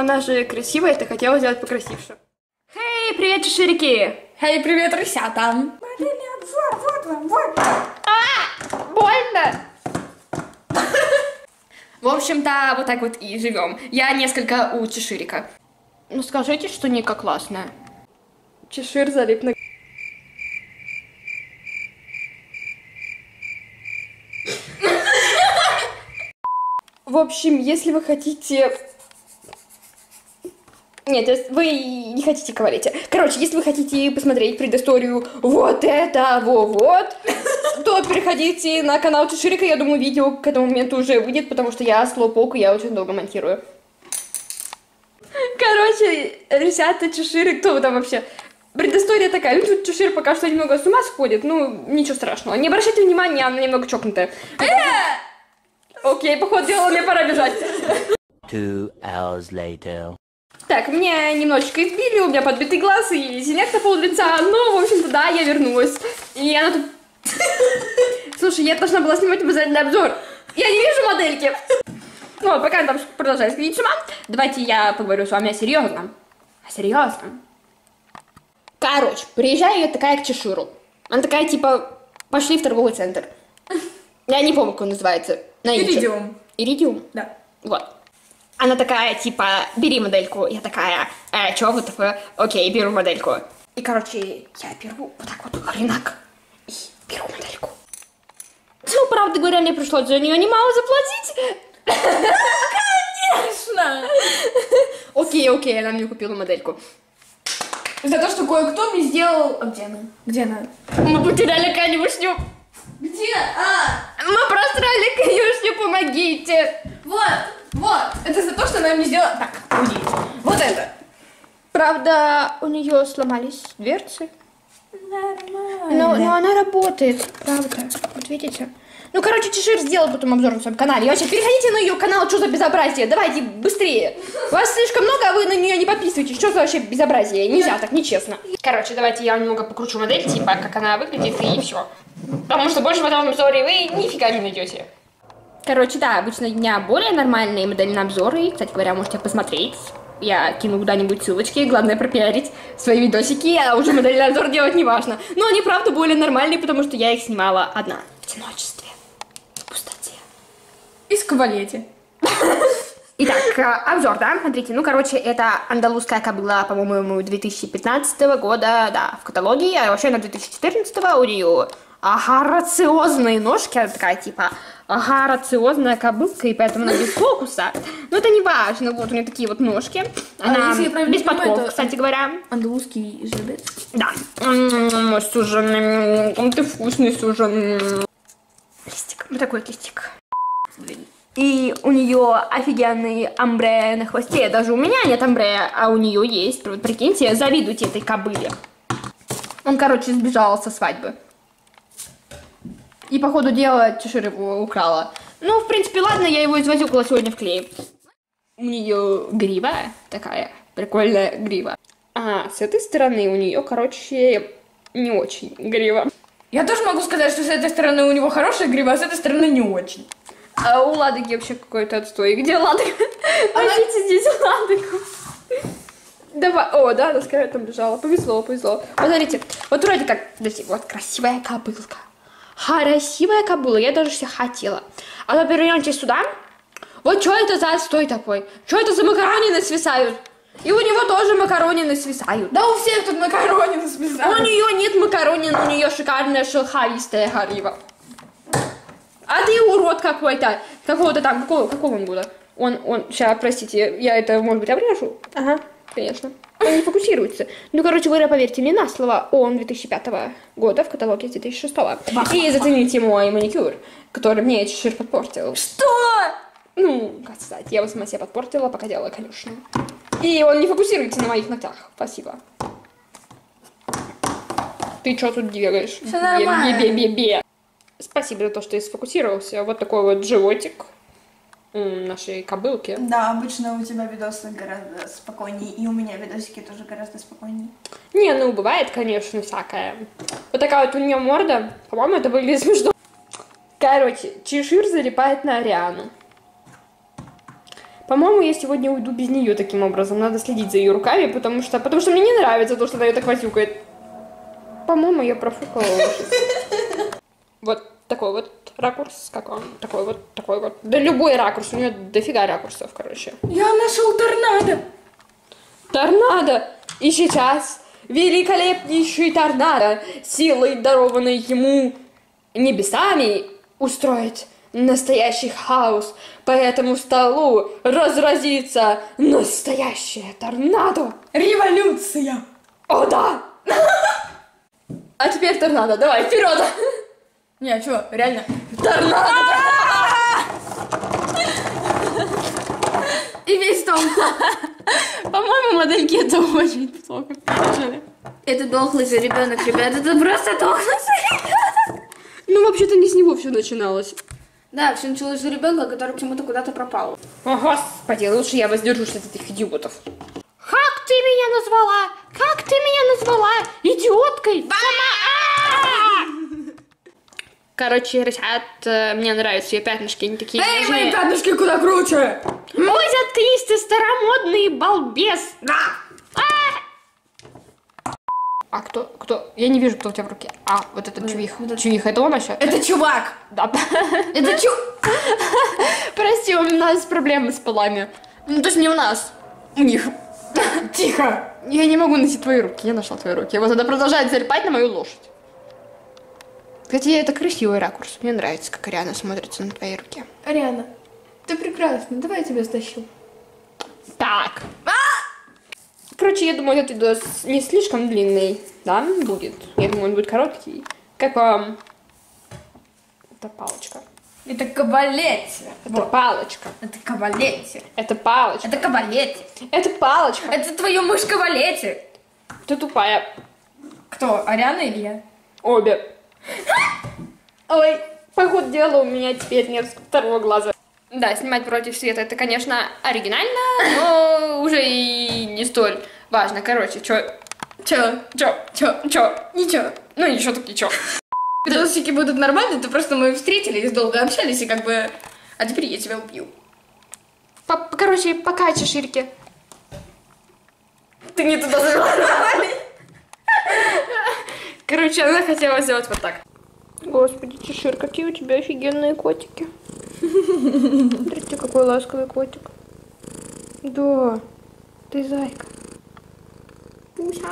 она же красивая, ты хотела сделать покрасивше. Хей, привет, чеширики! Эй, привет, рысята! Модельный обзор, вот вам, вот. Больно! В общем-то, вот так вот и живем. Я несколько у Чеширика. Ну скажите, что Ника классная. Чешир залип на... В общем, если вы хотите... Нет, если вы не хотите говорить. Короче, если вы хотите посмотреть предысторию вот это, во вот, то переходите на канал Чеширика. Я думаю, видео к этому моменту уже выйдет, потому что я слоупок, и я очень долго монтирую. Короче, ребята, Чеширы, кто вы там вообще? Предыстория такая, ну тут Чешир пока что немного с ума сходит, ну ничего страшного. Не обращайте внимания, она немного чокнутая. Окей, походу дела, мне пора бежать. Two hours later. Так, меня немножечко избили, у меня подбитый глаз и синяк на пол лица, но, в общем-то, да, я вернулась. И она тут... Слушай, я должна была снимать обязательный обзор. Я не вижу модельки. Ну, вот, пока она там продолжает сходить с ума, давайте я поговорю с вами о серьезном. О серьезном. Короче, приезжаю я такая к Чеширу. Она такая, типа, пошли в торговый центр. Я не помню, как он называется. На. Иридиум. Иридиум? Да. Вот. Она такая, типа, бери модельку. Я такая, э, чё вот такое? Окей, беру модельку. И, короче, я беру вот так вот рынок и беру модельку. Ну, правда говоря, мне пришлось за нее немало заплатить. Конечно! Окей, окей, она мне купила модельку. За то, что кое-кто мне сделал... А где она? Где она? Мы потеряли конюшню. Где? А, Мы просрали конюшню, помогите. вот, вот. Это за то, что она мне сделала... Так, уйди. Вот это. Правда, у нее сломались дверцы. Нормально. Но, но она работает, правда. Вот видите? Ну, короче, Чешир сделал потом обзор на своем канале. И вообще, переходите на ее канал, что за безобразие. Давайте быстрее. Вас слишком много, а вы на нее не подписываетесь. Что за вообще безобразие? Нельзя так, нечестно. Короче, давайте я немного покручу модель, типа, как она выглядит, и все. Потому что больше в этом обзоре вы нифига не найдете. Короче, да, обычно у меня более нормальные модельные обзоры. Кстати говоря, можете посмотреть. Я кину куда-нибудь ссылочки, главное пропиарить свои видосики, а уже модельный обзор делать не важно. Но они, правда, более нормальные, потому что я их снимала одна. В одиночестве. В пустоте. И сквалете. Итак, э, обзор, да, смотрите, ну, короче, это андалузская кобыла, по-моему, 2015 года, да, в каталоге, а вообще на 2014 у нее ага, рациозные ножки, она такая, типа, ага, рациозная кобылка, и поэтому она без фокуса. Но это не важно, вот у нее такие вот ножки, она если я правильно без понимаю, подков, это- кстати говоря. Андалузский жеребец. Да. М-м-м, Суженый, м, ты вкусный суженый. Листик, вот такой листик. И у нее офигенный амбре на хвосте. Даже у меня нет амбре, а у нее есть. Вот прикиньте, завидуйте этой кобыле. Он, короче, сбежал со свадьбы. И, по ходу дела, Чешир его украла. Ну, в принципе, ладно, я его извозюкала сегодня в клей. У нее грива такая, прикольная грива. А с этой стороны у нее, короче, не очень грива. Я тоже могу сказать, что с этой стороны у него хорошая грива, а с этой стороны не очень. А у Ладоги вообще какой-то отстой. Где Ладога? Найдите здесь Ладогу. Давай. О, да, она скорее там лежала. Повезло, повезло. Посмотрите, вот вроде как, вот красивая кобылка. Красивая кобыла, я даже все хотела. А то переверните сюда. Вот что это за отстой такой? Что это за макаронины свисают? И у него тоже макаронины свисают. Да у всех тут макаронины У связаны. нее нет макаронин, у нее шикарная шелховистая гарива. А ты урод какой-то. Какого-то там, какого, какого он года? Он, он, сейчас, простите, я это, может быть, обрежу? Ага, конечно. Он не фокусируется. Ну, короче говоря, поверьте мне на слово, он 2005 года в каталоге с 2006. И зацените мой маникюр, который мне Чешир подпортил. Что? Ну, как сказать, я его сама себе подпортила, пока делала конюшню. И он не фокусируется на моих ногтях. Спасибо. Ты что тут делаешь? Всё нормально. Бе-бе-бе-бе. Спасибо за то, что ты сфокусировался. Вот такой вот животик нашей кобылки. Да, обычно у тебя видосы гораздо спокойнее, и у меня видосики тоже гораздо спокойнее. Не, ну, бывает, конечно, всякое. Вот такая вот у нее морда. По-моему, это выглядит смешно. Короче, Чешир залипает на Ариану. По-моему, я сегодня уйду без нее таким образом. Надо следить за ее руками, потому что, потому что мне не нравится то, что она ее так возюкает. По-моему, я профукала. Вот такой вот ракурс, как он, такой вот, такой вот. Да любой ракурс, у нее дофига ракурсов, короче. Я нашел торнадо. Торнадо! И сейчас великолепнейший торнадо, силой дарованной ему небесами, устроит настоящий хаос. По этому столу разразится настоящее торнадо. Революция. О, да! А теперь торнадо, давай, вперед! Не, а чё, реально? Торнадо! И весь дом. По-моему, модельки это очень плохо пережили. Это дохлый же ребенок, ребят, это просто дохлый ребенок. Ну, вообще-то не с него все начиналось. Да, все началось с ребенка, который почему-то куда-то пропал. О, господи, лучше я воздержусь от этих идиотов. Как ты меня назвала? Как ты меня назвала? Идиоткой? Сама... Короче, ребят, э, мне нравятся ее пятнышки, они такие Эй, мои нежные. пятнышки куда круче. Ой, заткнись ты, старомодный балбес! А кто, кто? Я не вижу, кто у тебя в руке. А, вот этот чувих. Чувих, это он вообще? Это чувак. Да. Это чу... Прости, у нас проблемы с полами. Ну, то есть не у нас. У них. Тихо! Я не могу найти твои руки. Я нашла твои руки. Вот она продолжает залипать на мою лошадь. Кстати, это красивый ракурс. Мне нравится, как Ариана смотрится на твоей руке. Ариана, ты прекрасна. Давай я тебя стащу. Так. Короче, я думаю, этот видос не слишком длинный, да, будет. Я думаю, он будет короткий. Как вам? Это палочка. Это кабалетти. Это палочка. Это кабалетти. Это палочка. Это кабалетти. Это палочка. Это твою мышь кабалетти. Ты тупая. Кто, Ариана или я? Обе. Ой, по ходу дела у меня теперь нет второго глаза. Да, снимать против света это, конечно, оригинально, но уже и не столь важно. Короче, чё, Чё? чё, Чё? чё, Ничего. ну ничего так ничего. Видосики будут нормальные, это просто мы встретились, долго общались, и как бы... А теперь я тебя убью. По- Короче, пока, чеширки. Ты не туда завела. Короче, она хотела сделать вот так. Господи, Чешир, какие у тебя офигенные котики. Смотрите, какой ласковый котик. Да, ты зайка. Пуся,